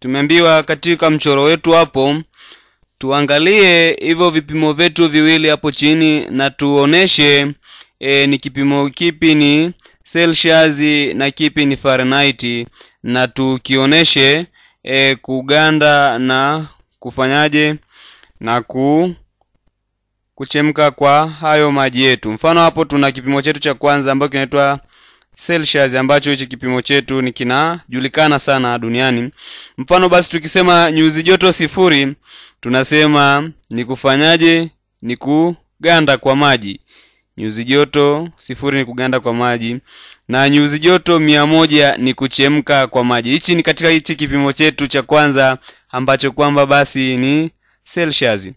tumeambiwa katika mchoro wetu hapo tuangalie hivyo vipimo vyetu viwili hapo chini na tuoneshe e, ni kipimo kipi ni Celsius na kipi ni Fahrenheit. Na tukioneshe e, kuganda na kufanyaje na ku kuchemka kwa hayo maji yetu. Mfano hapo tuna kipimo chetu cha kwanza ambacho kinaitwa Celsius ambacho hichi kipimo chetu ni kinajulikana sana duniani. Mfano basi tukisema nyuzi joto sifuri tunasema ni kufanyaje? Ni kuganda kwa maji. Nyuzi joto sifuri ni kuganda kwa maji. Na nyuzi joto mia moja ni kuchemka kwa maji. Hichi ni katika hichi kipimo chetu cha kwanza ambacho kwamba basi ni Celsius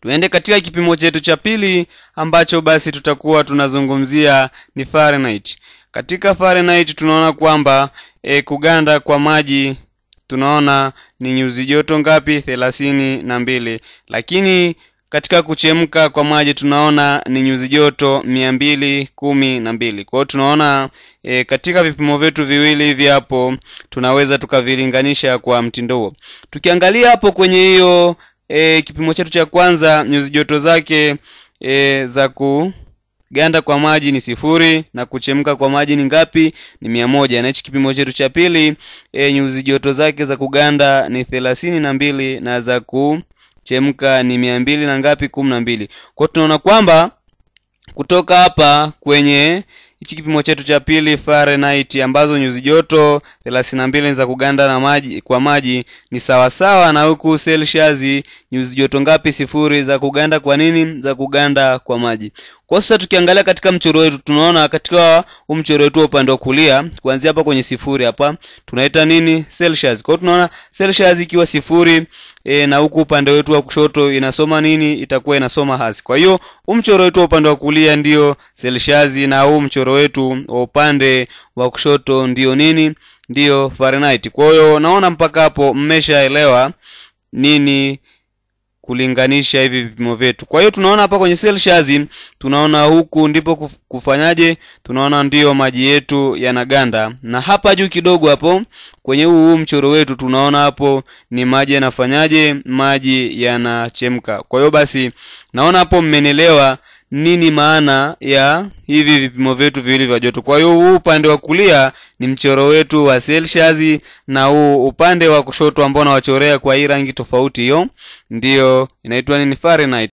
tuende katika kipimo chetu cha pili ambacho basi tutakuwa tunazungumzia ni Fahrenheit. Katika Fahrenheit tunaona kwamba e, kuganda kwa maji tunaona ni nyuzi joto ngapi? thelathini na mbili. Lakini katika kuchemka kwa maji tunaona ni nyuzi joto mia mbili kumi na mbili. Kwa hiyo tunaona e, katika vipimo vyetu viwili hivi hapo tunaweza tukavilinganisha kwa mtindo huo. Tukiangalia hapo kwenye hiyo e, kipimo chetu cha kwanza nyuzi joto zake e, za kuganda kwa maji ni sifuri na kuchemka kwa maji ni ngapi? Ni mia moja. Na hichi kipimo chetu cha pili e, nyuzi joto zake za kuganda ni thelathini na mbili na za kuchemka ni mia mbili na ngapi? Kumi na mbili. Kwao tunaona kwamba kutoka hapa kwenye hichi kipimo chetu cha pili Fahrenheit ambazo nyuzi joto thelathini na mbili za kuganda na maji kwa maji ni sawasawa na huku Celsius. Nyuzi joto ngapi? Sifuri. Za kuganda kwa nini? Za kuganda kwa maji kwa sasa tukiangalia katika mchoro wetu tunaona katika huu mchoro wetu wa upande wa kulia kuanzia hapa kwenye sifuri hapa tunaita nini? Celsius. Kwa tunaona Celsius ikiwa sifuri e, na huku upande wetu wa kushoto inasoma nini? Itakuwa inasoma hasi kwa hiyo huu mchoro wetu wa upande wa kulia ndio Celsius na huu mchoro wetu wa upande wa kushoto ndio nini? Ndio Fahrenheit. Kwa hiyo naona mpaka hapo mmeshaelewa nini kulinganisha hivi vipimo vyetu. Kwa hiyo tunaona hapa kwenye Celsius tunaona huku ndipo kuf- kufanyaje? Tunaona ndiyo maji yetu yanaganda. Na hapa juu kidogo hapo kwenye huu mchoro wetu tunaona hapo ni maji yanafanyaje? Maji yanachemka. Kwa hiyo basi naona hapo mmenielewa nini maana ya hivi vipimo vyetu viwili vya joto. Kwa hiyo huu upande wa kulia ni mchoro wetu wa Celsius na huu upande wa kushoto ambao nawachorea kwa hii rangi tofauti hiyo. Ndio inaitwa nini? Fahrenheit